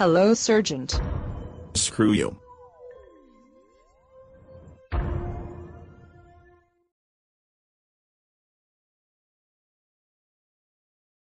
Hello, Sergeant. Screw you.